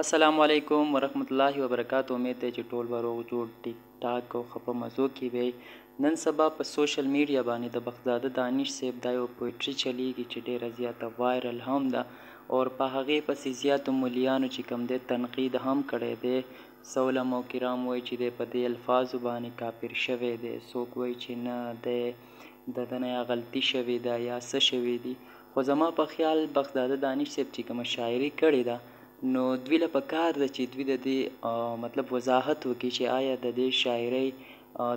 السلام علیکم ورحمت الله وبرکاته امید دی چې ټول به روغ جوړ ټیک ټاک او ښه په مزو کې وئ نن سبا په سوشل میډیا باندې د بختزاده دانش صیب دا یو پویټري چلیږي چې ډیره زیاته وایرل هم ده او په هغې پسې زیاتو ملیانو چې کوم دی تنقید هم کړی دی څه علماء کرام وایي چې دی په دې الفاظو باندې کافر شوی دی څوک وایي چې نه دی دده نه یا غلطي شوې ده یا څه شوي دي خو زما په خیال بخت داده دانش صیب چی کومه شاعری کړی ده نو دوی له په کار ده چی دوی ددی مطلب وضاحت وکی چی آیا ددی شاعری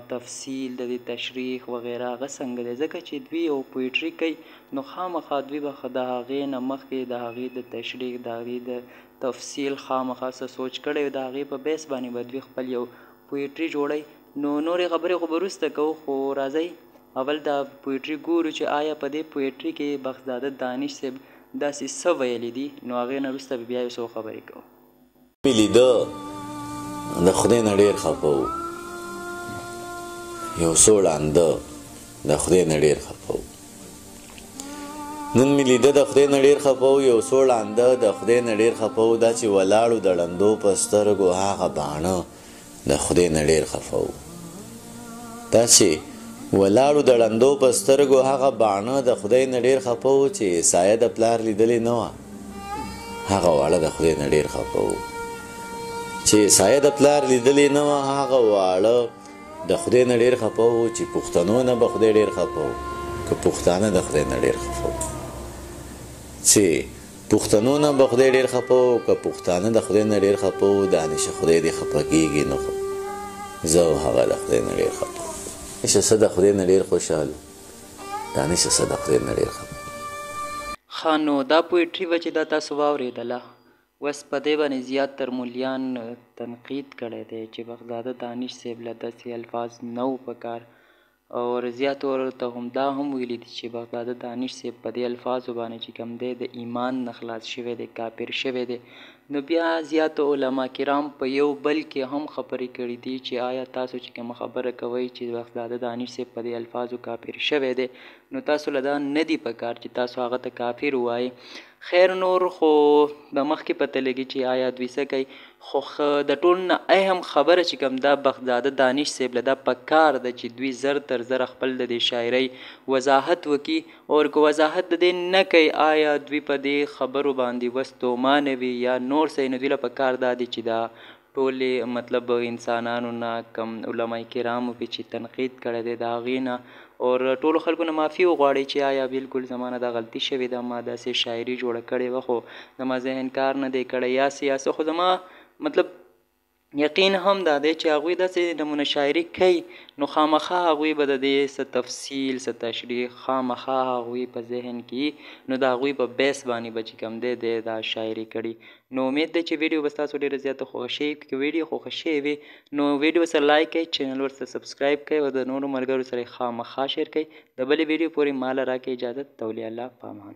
تفصیل ددی تشریح وغیره هغه څنګه دی ځکه چی دوی یو پویټری کوی نو خامخا دوی به دهغی نه مخکی دهغی د تشریح دهغی د تفصیل خامخا څه سوچ کړی وی دهغی په بیس باندی به دوی خپل یو پویټري جوړئ نو نورې خبرې خو به وروسته کوو خو راځئ اول دا پویټري ګورو چې آیا په دې پویټري کې بخشزاده دانش صیب داسې څه ویلي دي نو هغې نه وروسته به بیا یو څو خبرې کوو. مې لیده د خدای نه ډېر خفه وو یو څو ړانده د خدای نه ډېر خفه وو. نن مې لیده د خدای نه ډېر خفه و یو څو ړانده د خدای نه ډېر خفه و دا چې ولاړو د ړندو په سترګو هغه باڼه د خدای نه ډېر خفه و دا چې ولاړو د ړندو په سترګو هغه باڼه د خدای نه ډېر خفه و چې سایه د پلار لیدلې نه وه هغه واړه د خدای نه ډېر خفه و چې سایه د پلار لیدلې نه وه هغه واړه د خدای نه ډیر خفه وو چی پښتنو نه به خدای ډیر خفه وو که پښتانه د خدای نه ډیر خفه وو چی پښتنو نه به خدای ډیر خفه وو که پښتانه د خدای نه ډیر خفه وو دانش خدای دی خفه کیږي نو خو زه او هغه د خدای نه ډیر خفه نشه صد خدای نه ډیر خوشاله دانش صد خدای نه ډیر خفه ښه نو دا پویټري وه چې دا تاسو واورېدله وس په دې باندې زیات تر مليان تنقید کړی دی چې بخزاده دانش صیب له داسې الفاظ نه وو په کار او زیات ور ته همدا هم ویلي دي چې بخزاده دانش صیب په دې الفاظو باندې چې کوم دی د ایمان نه خلاص شوی دی کافر شوی دی نو بیا زیات علما کرام په یو بل کې هم خبرې کړي دي چې آیا تاسو چې کوم خبره کوي چې بخزاده دانش صیب په دې الفاظو کافر شوی دی نو تاسو له دا نه دی په کار چې تاسو هغه ته کافر وایي خیر نور خو به مخکې پته لګي چې آیا دوی څه کوي خو د ټول نه اهم خبره چې کوم دا بختزاده دانش صاحب له دا پکار ده چې دوی زر تر زر خپل د دې شاعرۍ وضاحت وکي او که وضاحت د دې نه کوي آیا دوی په دې خبرو باندې وستومانه وي یا نور څه نو دوی له پکار دا دي چې دا ټولې مطلب انسانانو نه کم علماء کرامو پې چې تنقید کړی دی د هغې نه اور ټولو خلکو نه معافي وغواړی چې آیا بلکل زما نه دا غلطي شوې ده ما داسې شاعري جوړه کړې وه خو زما ذهن کار نه دی کړی یا څه یا څه خو زما مطلب یقین هم دا دی چې هغوی داسې نمونه شاعري کوي نو خامخا هغوی به د دې څه تفصیل څه تشریح خامخا هغوی په ذهن کې وي نو د هغوی په بیس باندې به چې کوم دی دی دا شاعري کړي نو امید ده چی ویډیو به ستاسو ډیره زیاته خوښه شی که ویډیو خوښه شی وی نو ویډیو سره لایک کړئ چینل ورسره سبسکرایب کړئ او د نورو ملګرو سره خامخا شیر کړئ د بلی ویډیو پوری ماله راکړئ اجازه تولی الله پامان.